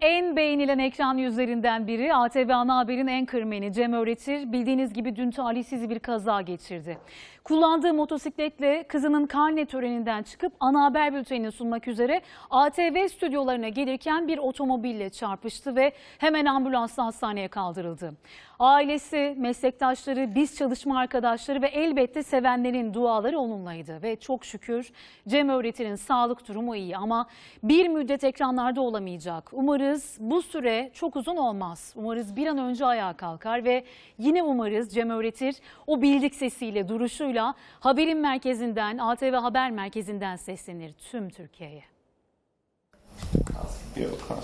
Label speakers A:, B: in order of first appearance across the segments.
A: En beğenilen ekran yüzlerinden biri ATV Ana Haber'in en kırmeni Cem Öğretir. Bildiğiniz gibi dün talihsiz bir kaza geçirdi. Kullandığı motosikletle kızının karne töreninden çıkıp ana haber bültenini sunmak üzere ATV stüdyolarına gelirken bir otomobille çarpıştı ve hemen ambulansla hastaneye kaldırıldı. Ailesi, meslektaşları, biz çalışma arkadaşları ve elbette sevenlerin duaları onunlaydı. Ve çok şükür Cem Öğretir'in sağlık durumu iyi ama bir müddet ekranlarda olamayacak. Umarız bu süre çok uzun olmaz. Umarız bir an önce ayağa kalkar ve yine umarız Cem Öğretir o bildik sesiyle, duruşuyla haberin merkezinden, ATV Haber Merkezi'nden seslenir tüm Türkiye'ye.
B: Yok.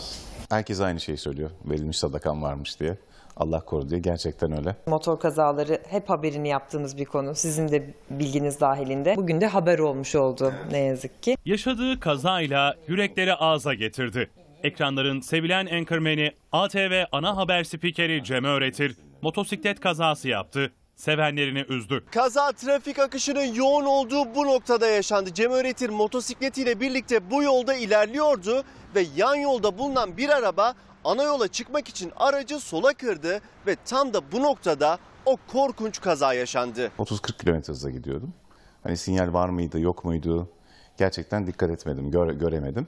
B: Herkes aynı şeyi söylüyor. Verilmiş sadakan varmış diye. Allah koru diye. Gerçekten öyle.
C: Motor kazaları hep haberini yaptığımız bir konu. Sizin de bilginiz dahilinde. Bugün de haber olmuş oldu ne yazık ki.
D: Yaşadığı kazayla yürekleri ağza getirdi. Ekranların sevilen enkırmeni ATV ana haber spikeri Cem Öğretir motosiklet kazası yaptı. Sevenlerini üzdü.
E: Kaza trafik akışının yoğun olduğu bu noktada yaşandı. Cem Öğretir motosikletiyle birlikte bu yolda ilerliyordu ve yan yolda bulunan bir araba ana yola çıkmak için aracı sola kırdı ve tam da bu noktada o korkunç kaza yaşandı.
B: 30-40 kilometre hızla gidiyordum. Hani sinyal var mıydı, yok muydu? Gerçekten dikkat etmedim, göre- göremedim.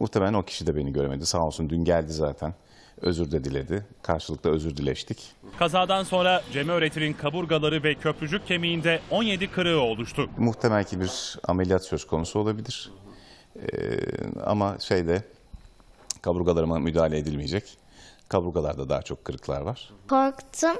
B: Muhtemelen o kişi de beni göremedi. Sağ olsun dün geldi zaten. Özür de diledi. Karşılıklı özür dileştik.
D: Kazadan sonra Cem Öğretir'in kaburgaları ve köprücük kemiğinde 17 kırığı oluştu.
B: Muhtemel ki bir ameliyat söz konusu olabilir. Ee, ama şeyde kaburgalarıma müdahale edilmeyecek. Kaburgalarda daha çok kırıklar var.
F: Korktum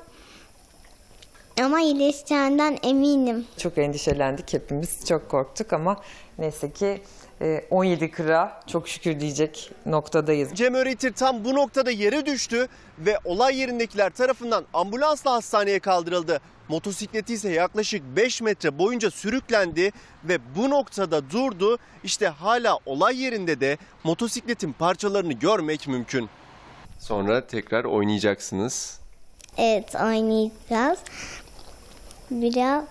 F: ama iyileşeceğinden eminim.
C: Çok endişelendik hepimiz. Çok korktuk ama neyse ki e, 17 kıra çok şükür diyecek noktadayız.
E: Cem Öğretir tam bu noktada yere düştü ve olay yerindekiler tarafından ambulansla hastaneye kaldırıldı. Motosikleti ise yaklaşık 5 metre boyunca sürüklendi ve bu noktada durdu. İşte hala olay yerinde de motosikletin parçalarını görmek mümkün. Sonra tekrar oynayacaksınız.
F: Evet oynayacağız. Biraz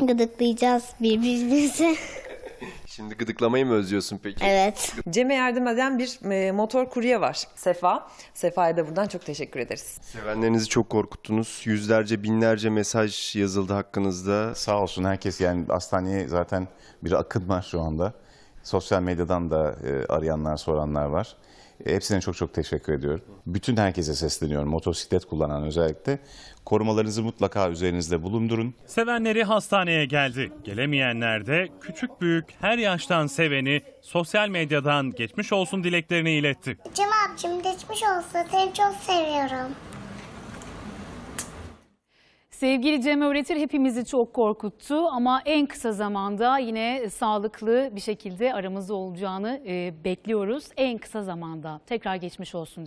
F: gıdıklayacağız birbirimizi.
E: Şimdi gıdıklamayı mı özlüyorsun peki?
F: Evet.
C: Cem'e yardım eden bir e, motor kurye var. Sefa. Sefa'ya da buradan çok teşekkür ederiz.
E: Sevenlerinizi çok korkuttunuz. Yüzlerce binlerce mesaj yazıldı hakkınızda.
B: Sağ olsun herkes yani hastaneye zaten bir akın var şu anda. Sosyal medyadan da e, arayanlar, soranlar var. E, hepsine çok çok teşekkür ediyorum. Bütün herkese sesleniyorum. Motosiklet kullanan özellikle. Korumalarınızı mutlaka üzerinizde bulundurun.
D: Sevenleri hastaneye geldi. Gelemeyenler de küçük büyük her yaştan seveni sosyal medyadan geçmiş olsun dileklerini iletti.
F: Cem abicim geçmiş olsun. Seni çok seviyorum.
A: Sevgili Cem Öğretir hepimizi çok korkuttu ama en kısa zamanda yine sağlıklı bir şekilde aramızda olacağını bekliyoruz. En kısa zamanda tekrar geçmiş olsun diye.